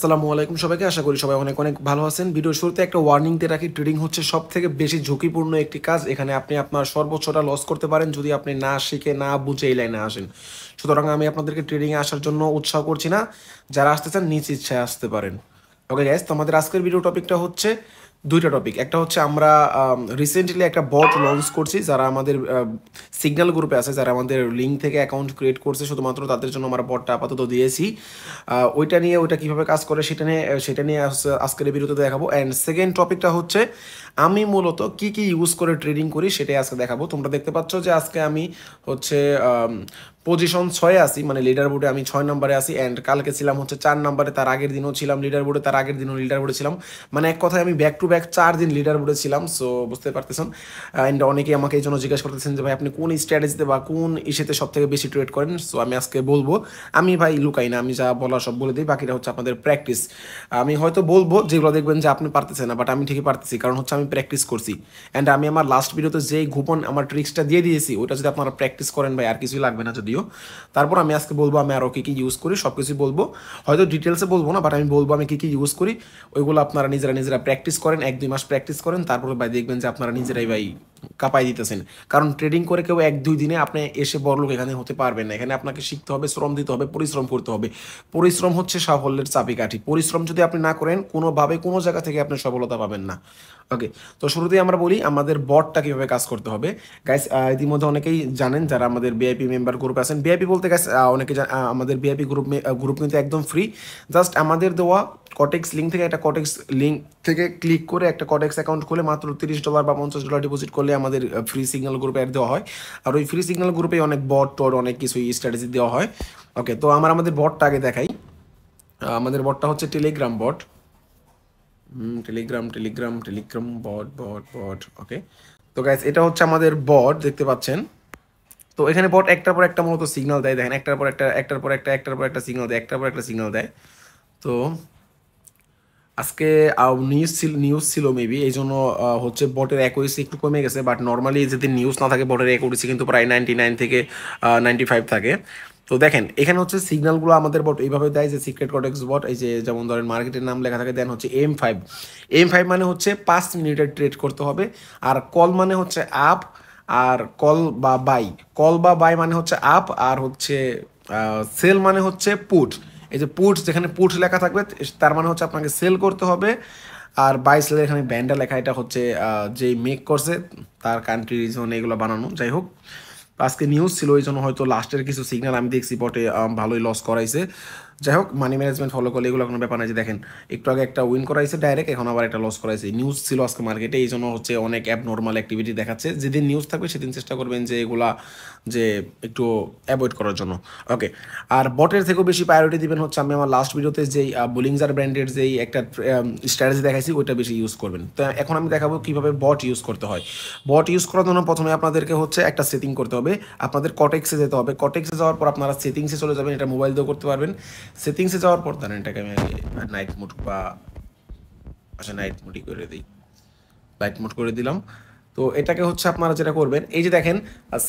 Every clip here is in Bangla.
আসসালামু আলাইকুম সবাইকে, আশা করি সবাই অনেক অনেক ভালো আছেন। ভিডিও শুরুতে একটা ওয়ার্নিং দিয়ে রাখি ট্রেডিং হচ্ছে সব থেকে বেশি ঝুঁকিপূর্ণ একটি কাজ। এখানে আপনি আপনার সর্বোচ্চটা লস করতে পারেন, যদি আপনি না শিখে, না বুঝে এই লাইনে আসেন। সুতরাং আমি আপনাদেরকে ট্রেডিংয়ে আসার জন্য উৎসাহ করছি না। যারা আসতে চান, নিজ ইচ্ছায় আসতে পারেন। ওকে গ্যাস তো আমাদের আজকের ভিডিও টপিকটা হচ্ছে দুইটা টপিক একটা হচ্ছে আমরা রিসেন্টলি একটা বট লঞ্চ করছি, যারা আমাদের সিগন্যাল গ্রুপে আছে, যারা আমাদের লিঙ্ক থেকে অ্যাকাউন্ট ক্রিয়েট করছে, শুধুমাত্র তাদের জন্য আমরা বটটা আপাতত দিয়েছি। ওইটা নিয়ে ওইটা কীভাবে কাজ করে সেটা নিয়ে সেটা নিয়ে আজ- আজকের বিরুদ্ধে দেখাবো। অ্যান্ড সেকেন্ড টপিকটা হচ্ছে আমি মূলত কি কি ইউজ করে ট্রেডিং করি সেটাই আজকে দেখাবো। তোমরা দেখতে পাচ্ছ যে আজকে আমি হচ্ছে পজিশন ছয়ে আছি মানে লিডার বোর্ডে আমি ছয় নম্বরে আসি অ্যান্ড কালকে ছিলাম হচ্ছে চার নম্বরে, তার আগের দিনও ছিলাম লিডার বোর্ডে তার আগের দিনও লিডার বোর্ডে ছিলাম। মানে এক কথায় আমি ব্যাক টু ব্যাক চার দিন লিডার বোর্ডে ছিলাম সো বুঝতে পারতেছেন। অ্যান্ড অনেকেই আমাকে এই জন্য জিজ্ঞাসা করতেছেন যে, ভাই, আপনি কোন স্ট্র্যাটেজিতে বা কোন ইস্যুতে সব থেকে বেশি ট্রেড করেন? সো আমি আজকে বলব, আমি ভাই লুকাই না, আমি যা বলার সব বলে দিই, বাকিটা হচ্ছে আপনাদের প্র্যাকটিস আমি হয়তো বলব, যেগুলো দেখবেন যে আপনি পারতেছেন না বাট আমি ঠিকই পারতেছি, কারণ হচ্ছে আমি প্র্যাকটিস করছি। অ্যান্ড আমি আমার লাস্ট ভিডিওতে যেই গোপন আমার ট্রিক্সটা দিয়ে দিয়েছি ওটা যদি আপনারা প্র্যাকটিস করেন ভাই, আর কিছুই লাগবে না যদিও। তারপর আমি আজকে বলব আমি আরও কী কী ইউজ করি সব কিছুই বলব। হয়তো ডিটেলসে বলব না বাট আমি বলব আমি কী কী ইউজ করি। ওইগুলো আপনারা নিজেরা নিজেরা প্র্যাকটিস করেন, এক দুই মাস প্র্যাকটিস করেন, তারপরে ভাই দেখবেন যে আপনারা নিজেরাই ভাই কাপাই দিতেছেন। কারণ ট্রেডিং করে কেউ এক, দুই দিনে আপনি এসে বড়লোক এখানে হতে পারবেন না। এখানে আপনাকে শিখতে হবে, শ্রম দিতে হবে, পরিশ্রম করতে হবে। পরিশ্রম হচ্ছে সাফল্যের চাবিকাঠি। পরিশ্রম যদি আপনি না করেন, কোনোভাবে কোনো জায়গা থেকে আপনি সফলতা পাবেন না। ওকে তো শুরুতেই আমরা বলি আমাদের বটটা কীভাবে কাজ করতে হবে। গাইস ইতিমধ্যে অনেকেই জানেন যারা আমাদের বিআইপি মেম্বার গ্রুপ আছেন। বিআইপি বলতে গাইস অনেকে আমাদের বিআইপি গ্রুপ গ্রুপ কিন্তু একদম ফ্রি জাস্ট আমাদের দেওয়া কটেক্স লিঙ্ক থেকে একটা কটেক্স লিঙ্ক থেকে ক্লিক করে একটা কটেক্স অ্যাকাউন্ট খুলে মাত্র তিরিশ ডলার বা পঞ্চাশ ডলার ডিপোজিট করলে আমাদের ফ্রি সিগন্যাল গ্রুপে অ্যাড দেওয়া হয়। আর ওই ফ্রি সিগন্যাল গ্রুপে অনেক বট টট অনেক কিছুই স্ট্র্যাটেজি দেওয়া হয়। ওকে তো আমার, আমাদের বটটা আগে দেখাই। আমাদের বটটা হচ্ছে Telegram bot Telegram Telegram Telegram bot bot bot okay তো গাইস এটা হচ্ছে আমাদের বট দেখতে পাচ্ছেন। তো এখানে বট একটার পর একটা মূলত সিগন্যাল দেয়, দেখেন। একটার পর একটা, একটার পর একটা, একটার পর একটা সিগন্যাল দেয়, একটার পর একটা সিগন্যাল দেয়। তো আজকে নিউজ ছিল নিউজ ছিল মেবি এই জন্য হচ্ছে বটের অ্যাকুরেসি একটু কমে গেছে বাট নর্মালি যদি নিউজ না থাকে বটের অ্যাকুরেসি কিন্তু প্রায় নাইনটি নাইন থেকে নাইনটি ফাইভ থাকে। তো দেখেন, এখানে হচ্ছে সিগন্যালগুলো আমাদের বট এইভাবে দেয় যে সিক্রেট কটেক্স বট এই যে যেমন ধরেন মার্কেটের নাম লেখা থাকে দেন হচ্ছে এম ফাইভ এম ফাইভ মানে হচ্ছে পাঁচ মিনিটের ট্রেড করতে হবে, আর কল মানে হচ্ছে আপ আর কল বা বাই কল বা বাই মানে হচ্ছে আপ আর হচ্ছে সেল মানে হচ্ছে পুট এই যে পুটস যেখানে পুট লেখা থাকবে তার মানে হচ্ছে আপনাকে সেল করতে হবে। আর বাই সেলের এখানে ব্যান্ডা লেখা, এটা হচ্ছে যে যেই মেক করছে, তার কান্ট্রি রিজন এগুলো বানানো, যাই হোক। আজকে নিউজ ছিল, ওই জন্য হয়তো লাস্টের কিছু সিগন্যাল আমি দেখছি, বটে ভালোই লস করাইছে। যাই হোক মানি ম্যানেজমেন্ট ফলো করলে এগুলো কোনো ব্যাপার নাই যে দেখেন, একটু আগে একটা উইন করাইছে ডাইরেক্ট এখন আবার একটা লস করাইছে। নিউজ ছিল আজকে মার্কেটে এই জন্য হচ্ছে অনেক অ্যাব নর্মাল অ্যাক্টিভিটি দেখাচ্ছে। যেদিন নিউজ থাকবে সেদিন চেষ্টা করবেন যে এগুলা যে একটু অ্যাভয়েড করার জন্য। ওকে আর বটের থেকেও বেশি প্রায়োরিটি দিবেন হচ্ছে আমি আমার লাস্ট ভিডিওতে যেই বুলিংজার ব্র্যান্ডের যেই একটা স্ট্র্যাটেজি দেখাইছি, ওইটা বেশি ইউজ করবেন। তো এখন আমি দেখাবো কীভাবে বট ইউজ করতে হয়। বট ইউজ করার জন্য প্রথমে আপনাদেরকে হচ্ছে একটা সেটিং করতে হবে। আপনাদের কটেক্সে যেতে হবে। কটেক্সে যাওয়ার পর আপনারা সেটিংসে চলে যাবেন, এটা মোবাইল দিয়েও করতে পারবেন। সেটিংসে যাওয়ার পর দাঁড়ান এটাকে আমি নাইট মোড বা আচ্ছা নাইট মোডই করে দিই। লাইট মোড করে দিলাম। তো এটাকে হচ্ছে আপনারা যেটা করবেন, এই যে দেখেন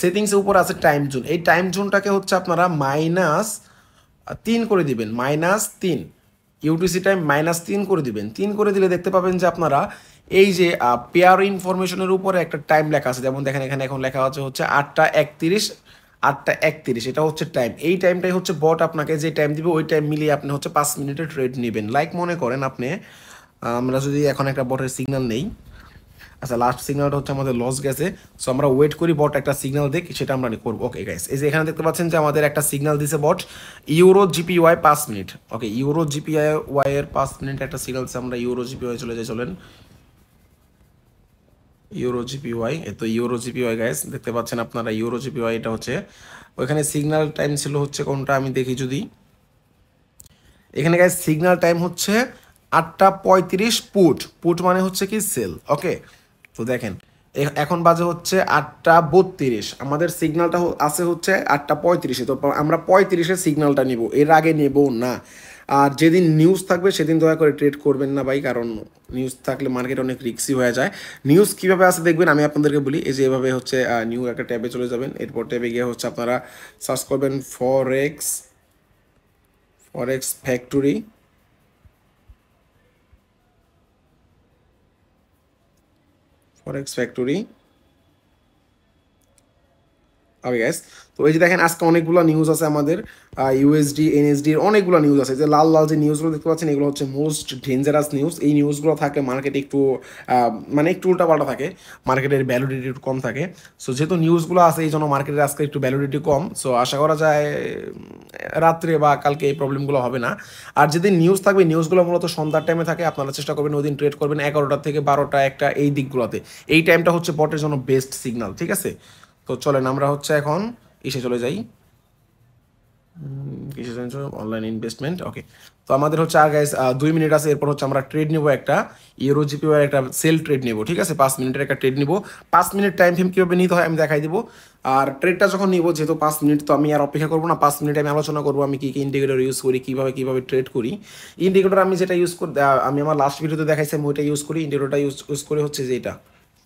সেটিংসের উপর আছে টাইম জোন এই টাইম জোনটাকে হচ্ছে আপনারা মাইনাস তিন করে দিবেন মাইনাস তিন। ইউটিসি টাইম মাইনাস তিন করে দিবেন। তিন করে দিলে দেখতে পাবেন যে আপনারা এই যে পেয়ার ইনফরমেশনের উপরে একটা টাইম লেখা আছে। যেমন দেখেন এখানে এখন লেখা আছে হচ্ছে আটটা একত্রিশ আটটা একত্রিশ, এটা হচ্ছে টাইম এই টাইমটাই হচ্ছে বট আপনাকে যে টাইম দিবে, ওই টাইম মিলিয়ে আপনি হচ্ছে পাঁচ মিনিটের ট্রেড নেবেন। লাইক মনে করেন আপনি, আমরা যদি এখন একটা বটের সিগন্যাল নেই আচ্ছা লাস্ট সিগন্যালটা হচ্ছে আমাদের লস গেছে সো আমরা ওয়েট করি বট একটা সিগন্যাল দিক, সেটা আমরা করব। ওকে গাইস এই যে এখানে দেখতে পাচ্ছেন যে আমাদের একটা সিগন্যাল দিছে বট ইউরো জিপিওয়াই পাঁচ minute. Okay euro JPY এর পাঁচ মিনিট একটা সিগন্যাল দিচ্ছে আমরা ইউরো জিপিওয়াই চলে যাই, চলেন। ইউরো জিপিওয়াই তো ইউরো জিপিওয়াই গাইস দেখতে পাচ্ছেন আপনারা ইউরো জিপিওয়াই এটা হচ্ছে। ওইখানে সিগন্যাল টাইম ছিল হচ্ছে কোনটা আমি দেখি যদি। এখানে গাইস সিগন্যাল টাইম হচ্ছে আটটা পঁয়ত্রিশ পুট পুট মানে হচ্ছে কি সেল ওকে তো দেখেন এখন বাজে হচ্ছে আটটা বত্রিশ, আমাদের সিগন্যালটা আছে হচ্ছে আটটা পঁয়ত্রিশে, তো আমরা পঁয়ত্রিশে সিগন্যালটা নিব, এর আগে নেব না। আর যেদিন নিউজ থাকবে, সেদিন দয়া করে ট্রেড করবেন না ভাই, কারণ নিউজ থাকলে মার্কেট অনেক রিক্সি হয়ে যায়। নিউজ কীভাবে আসে দেখবেন, আমি আপনাদেরকে বলি, এই যে এভাবে হচ্ছে নিউ একটা ট্যাবে চলে যাবেন। এরপর ট্যাবে গিয়ে হচ্ছে আপনারা সার্চ করবেন forex forex factory forex factory okay guys তো এই যে দেখেন, আজকে অনেকগুলো নিউজ আছে আমাদের। ইউএসডি এনএসডির অনেকগুলো নিউজ আছে। যে লাল লাল যে নিউজগুলো দেখতে পাচ্ছেন, এগুলো হচ্ছে মোস্ট ডেঞ্জারাস নিউজ এই নিউজগুলো থাকে মার্কেটে একটু মানে একটু উল্টাপাল্টা থাকে। মার্কেটের ভ্যালিডিটি একটু কম থাকে। সো যেহেতু নিউজগুলো আছে এই জন্য মার্কেটের আজকে একটু ভ্যালিডিটি কম। সো আশা করা যায় রাত্রে বা কালকে এই প্রবলেমগুলো হবে না। আর যেদিন নিউজ থাকবে নিউজগুলো মূলত সন্ধ্যার টাইমে থাকে। আপনারা চেষ্টা করবেন ওই দিন ট্রেড করবেন। এগারোটা থেকে বারোটা, একটা এই দিকগুলোতে। এই টাইমটা হচ্ছে বটের জন্য বেস্ট সিগনাল ঠিক আছে? তো চলেন আমরা হচ্ছে এখন ইসে চলে যাই। অনলাইন ইনভেস্টমেন্ট ওকে তো আমাদের হচ্ছে আর দুই মিনিট আছে এরপর হচ্ছে আমরা ট্রেড নিব একটা ইউরো জিপিওয়ার একটা সেল ট্রেড নিব ঠিক আছে? পাঁচ মিনিটের একটা ট্রেড নিব। পাঁচ মিনিট টাইম ফেম কীভাবে নিতে হয় আমি দেখাই দিব। আর ট্রেডটা যখন নিব যেহেতু পাঁচ মিনিট তো আমি আর অপেক্ষা করব না পাঁচ মিনিট আমি আলোচনা করব আমি কী কী ইন্ডিকেটর ইউজ করি কীভাবে কীভাবে ট্রেড করি। ইন্ডিকেটর আমি যেটা ইউজ করি আমি আমার লাস্ট ভিডিওতে দেখাইছি আমি ওইটা ইউজ করি ইন্ডিকেটরটা ইউজ ইউজ করে হচ্ছে যে এটা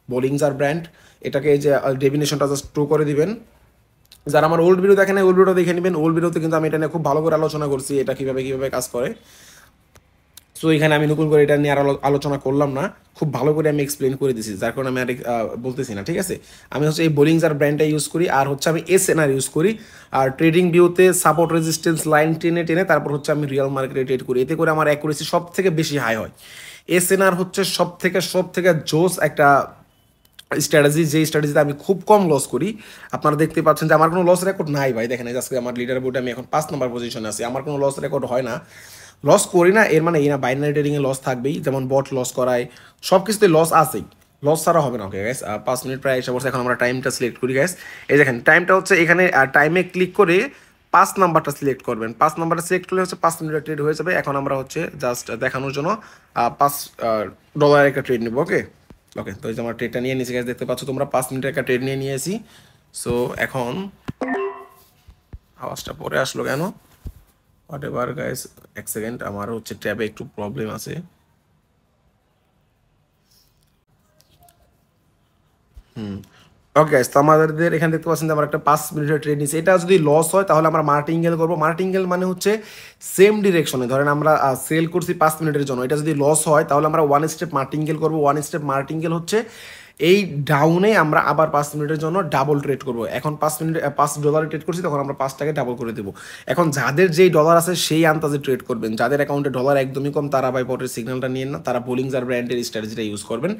বোলিংজার ব্র্যান্ড এটাকে যে ডেফিনেশনটা জাস্ট ট্রু করে দিবেন। যারা আমার ওল্ড ভিডিও দেখেন ওল্ড ভিডিও দেখে নেবেন। ওল্ড ভিডিওতে কিন্তু আমি এটা নিয়ে খুব ভালো করে আলোচনা করছি, এটা কীভাবে কীভাবে কাজ করে। সো এখানে আমি নতুন করে এটা নিয়ে আর আলোচনা করলাম না। খুব ভালো করে আমি এক্সপ্লেন করে দিছি, যার কারণে আমি আর বলতেছি না, ঠিক আছে? আমি হচ্ছে এই বোলিংজার ব্র্যান্ডটা ইউজ করি, আর হচ্ছে আমি এস এনআর ইউজ করি। আর ট্রেডিং ভিউতে সাপোর্ট রেজিস্ট্যান্স লাইন টেনে টেনে তারপর হচ্ছে আমি রিয়েল মার্কেটে ট্রেড করি। এতে করে আমার অ্যাকুরেসি সব থেকে বেশি হাই হয়। এস এনআর হচ্ছে সব থেকে সব থেকে জোস একটা স্ট্র্যাটেজি যে স্ট্র্যাটেজিতে আমি খুব কম লস করি, আপনারা দেখতে পাচ্ছেন যে আমার কোনো লস রেকর্ড নাই ভাই। দেখেন আজকে আমার লিডার বোর্ডে আমি এখন পাঁচ নম্বর পজিশনে আছি। আমার কোনো লস রেকর্ড হয় না। লস করি না, এর মানে এই না বাইনারি ট্রেডিংয়ে লস থাকবেই। যেমন বট লস করায় সব কিছুতে লস আছেই। লস ছাড়া হবে না ওকে গ্যাস পাঁচ মিনিট প্রায় এসে বসে এখন আমরা টাইমটা সিলেক্ট করি গ্যাস এই দেখেন টাইমটা হচ্ছে এখানে টাইমে ক্লিক করে পাঁচ নাম্বারটা সিলেক্ট করবেন। পাঁচ নাম্বারটা সিলেক্ট করলে হচ্ছে পাঁচ মিনিটের ট্রেড হয়ে যাবে। এখন আমরা হচ্ছে জাস্ট দেখানোর জন্য পাঁচ ডলারের একটা ট্রেড নেব ওকে ওকে তো এই যে আমার ট্রেডটা নিয়ে নিয়েছি গাছ দেখতে পাচ্ছ, তোমরা পাঁচ মিনিটের একটা ট্রেড নিয়ে নিয়েছি। সো এখন আওয়াজটা পরে আসলো কেন? হোয়াট এভার গাইস এক সেকেন্ড আমার হচ্ছে ট্যাবে একটু প্রবলেম আছে। হুম ওকে তো আমাদের এখানে দেখতে পাচ্ছেন যে আমরা একটা পাঁচ মিনিটের ট্রেড নিচ্ছি এটা যদি লস হয়, তাহলে আমরা মার্টিঙ্গেল করব। মার্টিঙ্গেল মানে হচ্ছে সেম ডিরেকশনে ধরেন আমরা সেল করছি পাঁচ মিনিটের জন্য। এটা যদি লস হয়, তাহলে আমরা ওয়ান স্টেপ মার্টিঙ্গেল করব। ওয়ান স্টেপ মার্টিঙ্গেল হচ্ছে এই ডাউনে আমরা আবার পাঁচ মিনিটের জন্য ডাবল ট্রেড করব। এখন পাঁচ মিনিট পাঁচ ডলারে ট্রেড করছি, তখন আমরা পাঁচ টাকা ডাবল করে দেবো। এখন যাদের যেই ডলার আছে, সেই আন্দাজে ট্রেড করবেন। যাদের অ্যাকাউন্টে ডলার একদমই কম, তারা বাই পটের সিগন্যালটা নিয়ে না, তারা বোলিংজার ব্র্যান্ডের স্ট্র্যাটেজিটা ইউজ করবেন।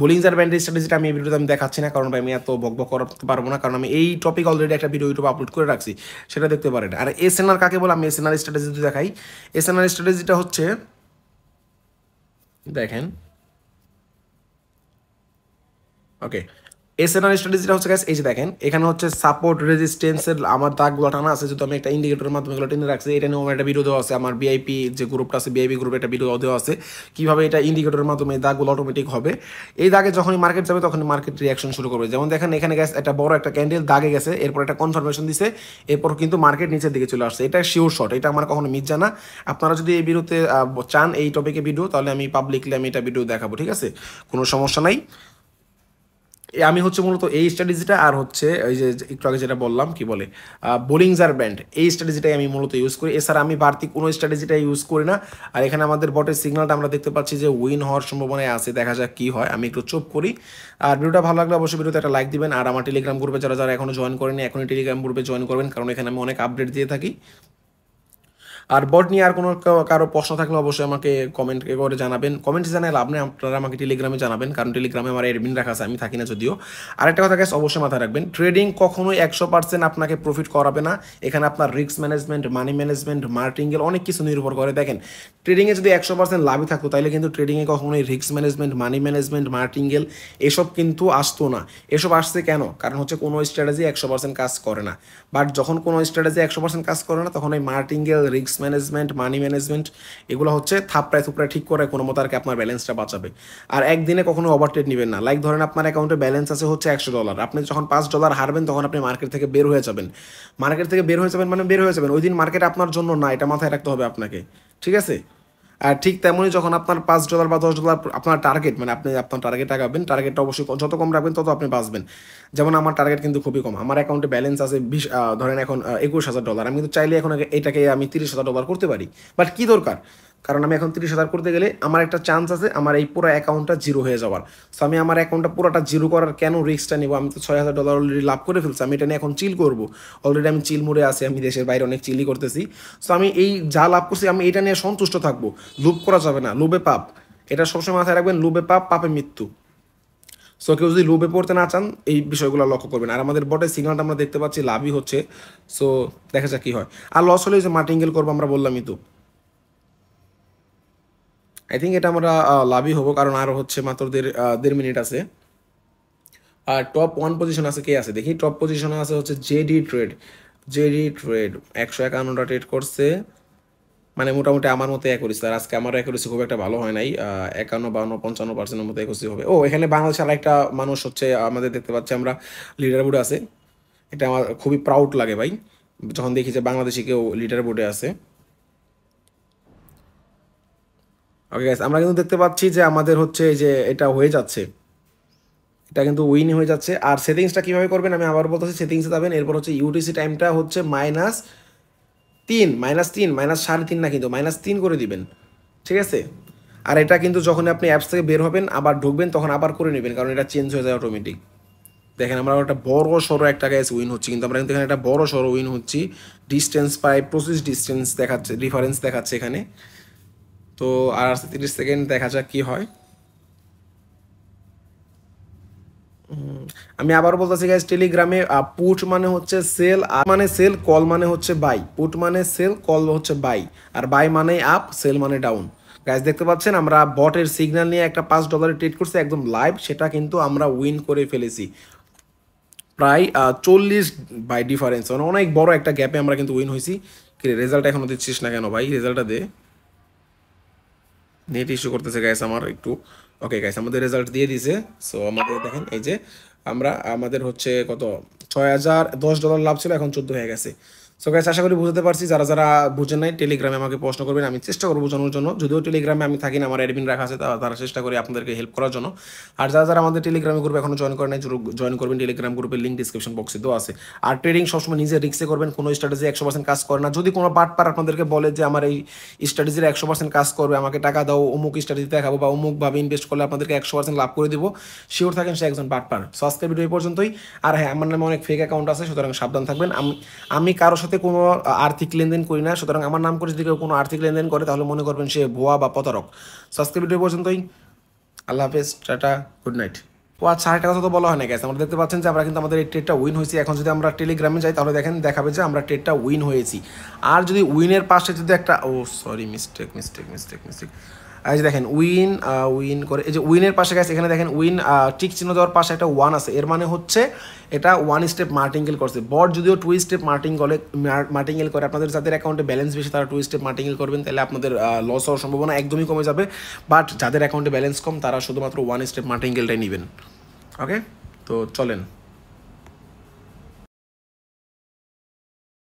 বোলিংজার ব্র্যান্ডের স্ট্র্যাটেজিটা আমি এই ভিডিওতে আমি দেখাচ্ছি না, কারণ আমি এত বক বক করতে পারব না, কারণ আমি এই টপিক অলরেডি একটা ভিডিও ইউটিউব আপলোড করে রাখছি, সেটা দেখতে পারেন। আর এস এনআর কাকে বলে, আমি এস এনআর স্ট্র্যাটেজি দেখাই। এস এনআর স্ট্র্যাটেজিটা হচ্ছে, দেখেন ওকে এসএনআর স্ট্র্যাটেজিটা হচ্ছে গ্যাস এই যে দেখেন, এখানে হচ্ছে সাপোর্ট রেজিস্টেন্সের আমার দাগগুলো টানা আছে, যেহেতু আমি একটা ইন্ডিকেটরের মাধ্যমে এগুলো টেনে রাখছি, এটা নিয়ে আমার একটা ভিডিও দেওয়া আছে, আমার বিআইপি যে গ্রুপটা আছে বিআইপি গ্রুপে একটা ভিডিও দেওয়া আছে, কীভাবে এটা ইন্ডিকেটরের মাধ্যমে এই দাগগুলো অটোমেটিক হবে। এই দাগে যখনই মার্কেট যাবে, তখনই মার্কেট রিয়াকশন শুরু করবে। যেমন দেখেন, এখানে গ্যাস একটা বড় একটা ক্যান্ডেল দাগে গেছে, এরপর একটা কনফার্মেশন দিছে, এরপর কিন্তু মার্কেট নিচের দিকে চলে আসছে। এটা শিওর শট এটা আমার কখনো মিস জানা আপনারা যদি এই ভিডিওতে চান এই টপিকে ভিডিও তাহলে আমি পাবলিকলি আমি এটা ভিডিও দেখাবো, ঠিক আছে? কোনো সমস্যা নাই। আমি হচ্ছে মূলত এই স্ট্র্যাটেজিটা আর হচ্ছে ওই যে একটু আগে যেটা বললাম, কি বলে? বোলিংজার ব্যান্ড এই স্ট্র্যাটেজিটাই আমি মূলত ইউজ করি। এছাড়া আমি বাড়তি কোনো স্ট্র্যাটেজিটা ইউজ করি না। আর এখানে আমাদের বটের সিগনালটা আমরা দেখতে পাচ্ছি যে উইন হওয়ার সম্ভাবনায় আছে। দেখা যাক কী হয়। আমি একটু চোপ করি। আর ভিডিওটা ভালো লাগলে অবশ্যই ভিডিওতে একটা লাইক দিবেন। আর আমার টেলিগ্রাম গ্রুপে যারা যারা এখনও জয়েন করেনি, এখনই টেলিগ্রাম গ্রুপে জয়েন করবেন। কারণ এখানে আমি অনেক আপডেট দিয়ে থাকি। আর বট নিয়ে আর কোনো কারও প্রশ্ন থাকলে অবশ্যই আমাকে কমেন্ট করে জানাবেন। কমেন্টে জানাই লাভ নেই, আপনারা আমাকে টেলিগ্রামে জানাবেন, কারণ টেলিগ্রামে আমার এডমিন রাখা আছে, আমি থাকি না যদিও। আরেকটা কথা গ্যাস অবশ্যই মাথায় রাখবেন ট্রেডিং কখনোই একশো পার্সেন্ট আপনাকে প্রফিট করাবে না। এখানে আপনার রিস্ক ম্যানেজমেন্ট মানি ম্যানেজমেন্ট মার্টিংয়ের অনেক কিছু নির্ভর করে। দেখেন ট্রেডিংয়ে যদি একশো পার্সেন্ট লাভই থাকতো, তাহলে কিন্তু ট্রেডিংয়ে কখনোই risk management money management martingale এসব কিন্তু আসতো না। এসব আসছে কেন? কারণ হচ্ছে কোনো স্ট্র্যাটেজি একশো পার্সেন্ট কাজ করে না। বাট যখন কোনো স্ট্র্যাটেজি একশো পার্সেন্ট কাজ করে না, তখন ওই martingale risk management money money management এগুলো হচ্ছে থাপড়ায় থুপড়ায় ঠিক করে কোনো মতো আর কি আপনার ব্যালেন্সটা বাঁচাবে। আর একদিনে কখনো ওভারটেড নেবেন না। লাইক ধরেন আপনার অ্যাকাউন্টে ব্যালেন্স আছে হচ্ছে একশো ডলার আপনি যখন পাঁচ ডলার হারবেন, তখন আপনি মার্কেট থেকে বের হয়ে যাবেন। মার্কেট থেকে বের হয়ে যাবেন মানে বের হয়ে যাবেন। ওই দিন মার্কেট আপনার জন্য না, এটা মাথায় রাখতে হবে আপনাকে। ঠিক আছে? আর ঠিক তেমনই যখন আপনার পাঁচ ডলার বা দশ ডলার আপনার টার্গেট মানে আপনি আপনার টার্গেট আগাবেন টার্গেটটা অবশ্যই যত কম রাখবেন তত আপনি বাঁচবেন। যেমন আমার টার্গেট কিন্তু খুবই কম। আমার অ্যাকাউন্টে ব্যালেন্স আছে বিশ ধরেন এখন একুশ হাজার ডলার আমি কিন্তু চাইলে এখন এটাকে আমি তিরিশ হাজার ডলার করতে পারি। বাট কী দরকার? কারণ আমি এখন তিরিশ হাজার করতে গেলে আমার একটা চান্স আছে, আমার এই পুরো অ্যাকাউন্টটা জিরো হয়ে যাওয়ার। সো আমি আমার অ্যাকাউন্টটা পুরোটা জিরো করার কেন রিস্কটা নিব? আমি তো ছয় হাজার ডলার অলরেডি লাভ করে ফেলছি, আমি এটা নিয়ে এখন চিল করব। অলরেডি আমি চিল মোড়ে আছি, আমি দেশের বাইরে অনেক চিলই করতেছি। সো আমি এই যা লাভ করছি, আমি এটা নিয়ে সন্তুষ্ট থাকব। লুপ করা যাবে না লুবে পাপ। এটা সবসময় মাথায় রাখবেন লুবে পাপ, পাপে মৃত্যু। সো কেউ যদি লোভে পড়তে না চান, এই বিষয়গুলো লক্ষ্য করবেন। আর আমাদের বটে সিগনালটা আমরা দেখতে পাচ্ছি, লাভই হচ্ছে। সো দেখা যাক কী হয়। আর লস হলে যে মার্টিঙ্গেল করব আমরা বললামই তো। আই থিঙ্ক এটা আমরা লাভই হব, কারণ আরও হচ্ছে মাত্র দেড় দেড় মিনিট আছে। আর টপ ওয়ান পজিশন আছে কে আছে? দেখি টপ পজিশনে আছে হচ্ছে জেডি ট্রেড জেডি ট্রেড একশো একান্নটা ট্রেড করছে। মানে মোটামুটি আমার মতো অ্যাকুরেসি আর আজকে আমার অ্যাকুরেসি খুব একটা ভালো হয় নাই। একান্ন, বাউন্ন, পঞ্চান্ন পার্সেন্টের মতো অ্যাকুরেসি হবে। ও, এখানে বাংলাদেশের আরেকটা মানুষ হচ্ছে আমাদের দেখতে পাচ্ছি আমরা লিডার বোর্ডে আছে। এটা আমার খুবই প্রাউড লাগে ভাই। যখন দেখি যে বাংলাদেশি কেউ লিডার বোর্ডে আছে। ওকে গাইস আমরা কিন্তু দেখতে পাচ্ছি যে আমাদের হচ্ছে যে এটা হয়ে যাচ্ছে। এটা কিন্তু উইন হয়ে যাচ্ছে। আর সেটিংসটা কীভাবে করবেন আমি আবার বলতেছি সেটিংসে যাবেন, এরপর হচ্ছে ইউটিসি টাইমটা হচ্ছে মাইনাস তিন মাইনাস তিন মাইনাস সাড়ে তিন না কিন্তু মাইনাস তিন করে দিবেন। ঠিক আছে? আর এটা কিন্তু যখন আপনি অ্যাপস থেকে বের হবেন, আবার ঢুকবেন, তখন আবার করে নেবেন, কারণ এটা চেঞ্জ হয়ে যায় অটোমেটিক দেখেন, আমরা একটা বড় সড়ো একটা গ্যাস উইন হচ্ছে, কিন্তু আমরা কিন্তু এখানে একটা বড় সড়ো উইন হচ্ছি। ডিস্টেন্স প্রায় প্রসেস ডিস্টেন্স দেখাচ্ছে রিফারেন্স দেখাচ্ছে এখানে। তো আর আছে তিরিশ সেকেন্ড দেখা যাক কি হয়। আমি আবার বলতেছি গাইজ টেলিগ্রামে পুট মানে হচ্ছে সেল আর মানে সেল কল মানে হচ্ছে বাই পুট মানে সেল কল হচ্ছে বাই আর বাই মানে আপ সেল মানে ডাউন গাইজ দেখতে পাচ্ছেন, আমরা বটের সিগন্যাল নিয়ে একটা পাঁচ ডলারে ট্রেড করছি, একদম লাইভ সেটা কিন্তু আমরা উইন করে ফেলেছি। প্রায় চল্লিশ বাই ডিফারেন্স মানে অনেক বড় একটা গ্যাপে আমরা কিন্তু উইন হয়েছি। রেজাল্ট এখনও দিচ্ছিস না কেন ভাই? রেজাল্টটা দে। নেট ইস্যু করতেছে গাইস আমার একটু। ওকে গাইস আমাদের রেজাল্ট দিয়ে দিছে। সো আমাদের দেখেন, এই যে আমরা, আমাদের হচ্ছে কত? ছয় হাজার দশ ডলার লাভ ছিল, এখন চোদ্দ হয়ে গেছে। সো গ্যাস আশা করি বুঝতে পারছি, যারা যারা বুঝেন নাই টেলিগ্রামে আমাকে প্রশ্ন করবেন, আমি চেষ্টা করব বোঝানোর জন্য। যদিও টেলিগ্রামে আমি থাকি না, আমার অ্যাডমিন রাখা আছে তা- তারা চেষ্টা করি আপনাদেরকে হেল্প করার জন্য। আর যারা যারা আমাদের টেলিগ্রাম গ্রুপে এখনও জয়েন করেন নাই জয়েন করবেন টেলিগ্রাম গ্রুপের লিঙ্ক ডিসক্রিপশন বক্সে দেওয়া আছে। আর ট্রেডিং সবসময় নিজে রিক্সে করবেন, কোনো স্ট্র্যাটেজি একশো পার্সেন্ট কাজ করে না। যদি কোনো পার্টপার আপনাদেরকে বলে যে, আমার এই স্ট্র্যাটেজির একশো পার্সেন্ট কাজ করবে, আমাকে টাকা দাও, অমুক স্ট্র্যাটেজি দেখাবো বা অমুকভাবে ইনভেস্ট করলে আপনাদেরকে একশো পার্সেন্ট লাভ করে দেবো শিওর থাকেন সে একজন পার্টপার সো আজকের ভিডিও পর্যন্তই। আর হ্যাঁ আমার নামে অনেক ফেক অ্যাকাউন্ট আছে, সুতরাং সাবধান থাকবেন। আমি আমি কারোর সাথে কোনো আর্থিক লেনদেন করি না। সুতরাং আমার নাম করে যদি কেউ কোনো আর্থিক লেনদেন করে, তাহলে মনে করবেন সে ভুয়া বা প্রতারক। সাবস্ক্রাইব ভিডিও পর্যন্তই। আল্লাহ হাফেজ, টাটা গুড নাইট ও আচ্ছা আরেকটা কথা তো বলা হয় না গেছে আমরা দেখতে পাচ্ছেন যে আমরা কিন্তু আমাদের এই ট্রেডটা উইন হয়েছি। এখন যদি আমরা টেলিগ্রামে যাই, তাহলে দেখেন, দেখাবে যে আমরা ট্রেডটা উইন হয়েছি। আর যদি উইনের পাশে যদি একটা, ও sorry mistake mistake mistake mistake এই যে দেখেন উইন উইন করে, এই যে উইনের পাশে গেছে এখানে দেখেন উইন টিক চিহ্ন দেওয়ার পাশে একটা ওয়ান আছে। এর মানে হচ্ছে এটা ওয়ান স্টেপ মার্টিঙ্গেল করছে। বট যদিও টু স্টেপ মার্টিং করে মার্টিঙ্গেল করে, আপনাদের যাদের অ্যাকাউন্টে ব্যালেন্স বেশি, তারা টু স্টেপ মার্টিঙ্গেল করবেন, তাহলে আপনাদের লস হওয়ার সম্ভাবনা একদমই কমে যাবে। বাট যাদের অ্যাকাউন্টে ব্যালেন্স কম, তারা শুধুমাত্র ওয়ান স্টেপ মার্টিঙ্গেলটাই নেবেন। ওকে তো চলেন।